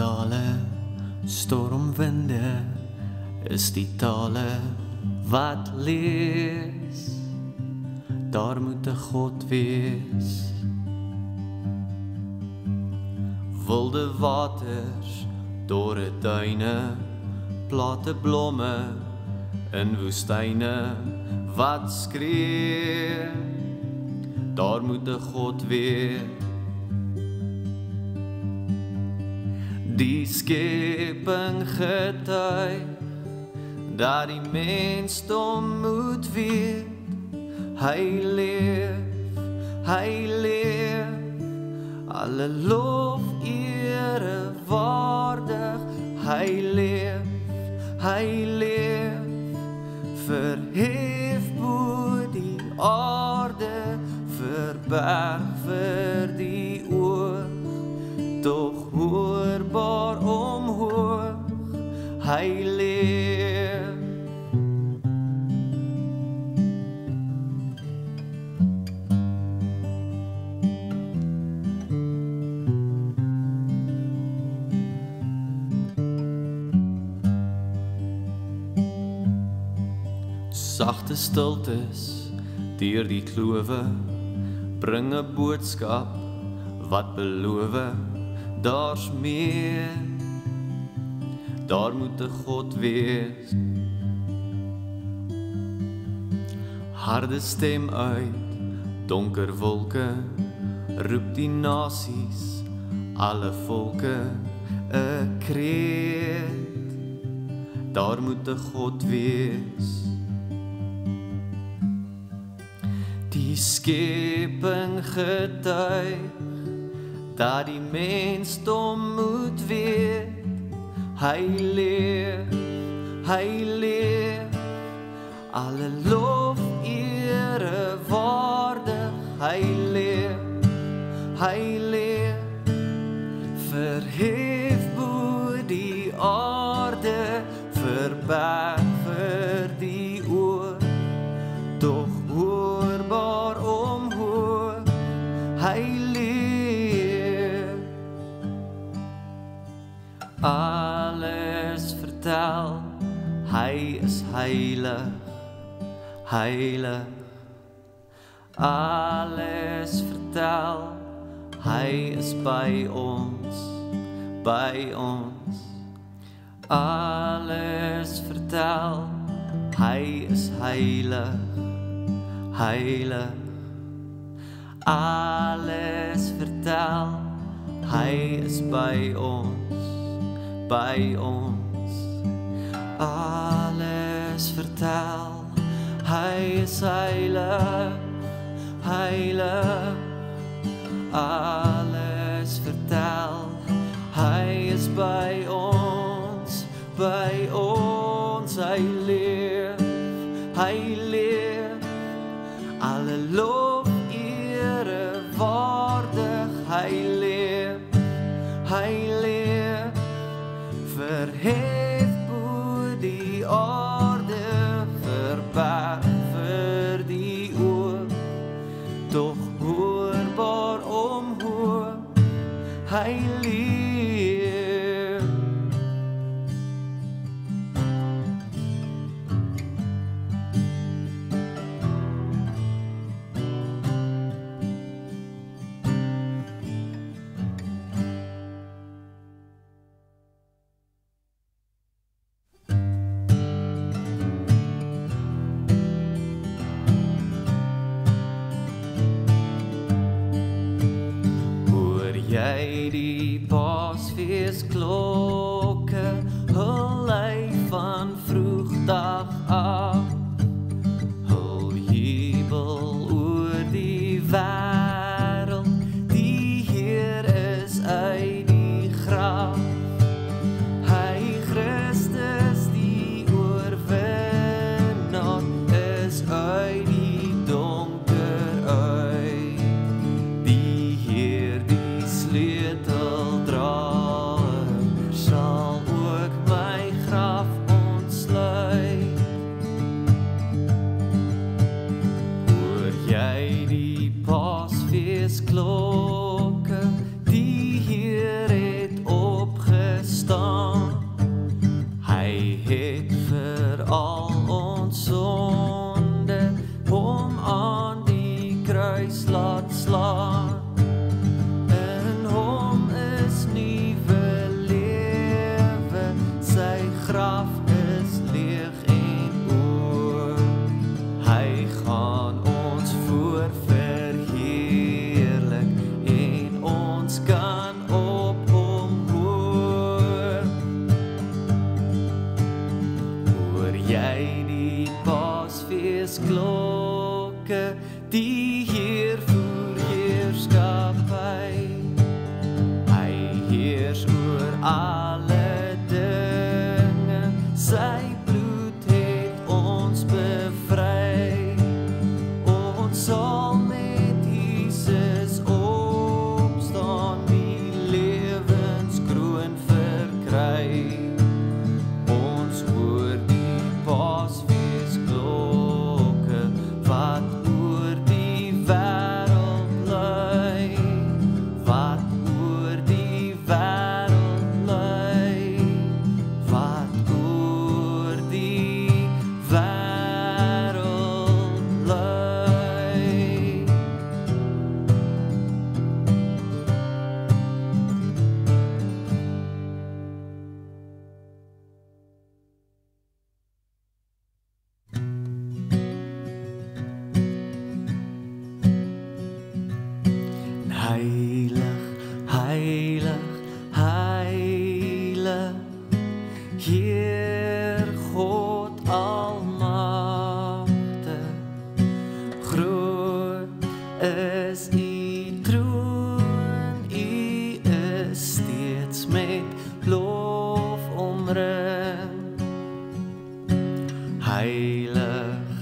dale, stormwinde is die tale wat lees. Daar moet 'n God wees. Wilde waters, dorre duine, plate blomme in woestyne wat skree. Daar moet 'n God wees. Die skepping getuig dat die mens dom moet weet hy leef hy leef. Alle lof ere waardig hy leef hy leef. Verhef bo die aarde verberg hy leef. Sagte stiltes deur die klowe bring 'n boodskap wat beloof daar's meer daar moet 'n God wees. Harde stem uit donker wolke roep die nasies alle volke 'n kreet. Daar moet 'n God wees. Die skepping getuig dat die mens dom moet weet hy leef hy leef alle lof ere waardig. Hy leef hy leef verhef bo die aarde verberg heilig. Alles vertel hy is by ons by ons. Alles vertel hy is heilig heilig. Alles vertel hy is by ons by ons. Alles vertel hy is heilig heilig alles vertel. Hy is by ons by ons. Hy leef hy leef alle lof ere waardig. Hy leef hy leef verhef bo die aarde slow. I deur God almagtig groot is u troon u is steeds met lof omring. Heilig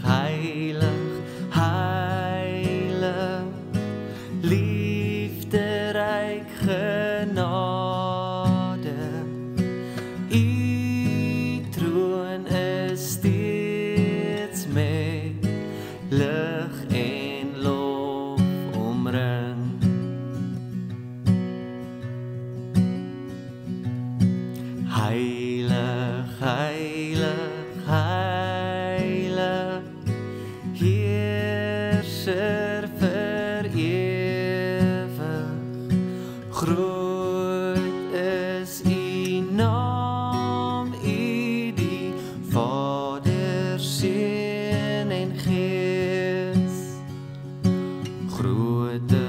Heerser vir ewig. Groot is U naam, U die Vader, Seun en Gees. Groot is